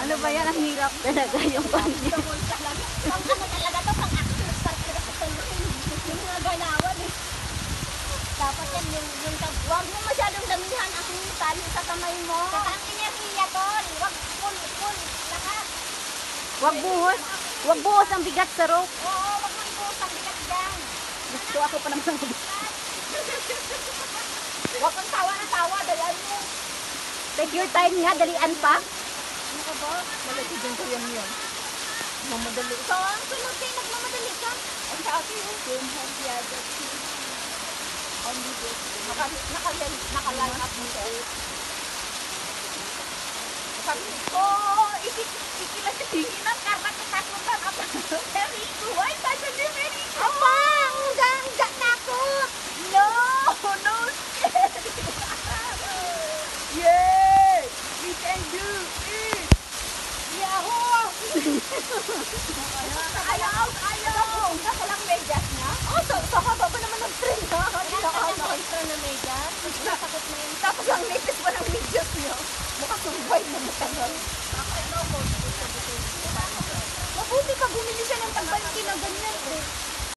Ano ba yan? Ang hirap talaga yung kanya. Talaga. To, pang tuloy. Yung mga ganawan eh. Dapat yan yung, yung tag... Huwag mo masyadong damihan ang tali sa kamay mo. Saka ang enerhiya tol. Huwag full, full. Lahat. Wag buhos. Wag buhos ang bigat sa rope. Oo, huwag mo ibuhos ang bigat dyan. Gusto ako pa naman Huwag kang tawa na tawa. Dayan mo. Take your time nga, dalian pa. Ano ka ba? Malaki dyan ko yan yan. Mamadali. So, ang sunod kayo, nagmamadali ka. Ang sa akin, yung game has the other. Only this. Naka, naka, naka-line up mo sa Sabi ko, oh, iki, can do it! Yahoo! ayaw! Ayaw! Nasa lang medyas niya? Oh, sa, sa haba pa naman ng train ha? Nasa lang train na medyas? Nasakot na yun. Tapos ang latest pa ng medyas niya. Mukha sumbay na mukha na. Mabuti ka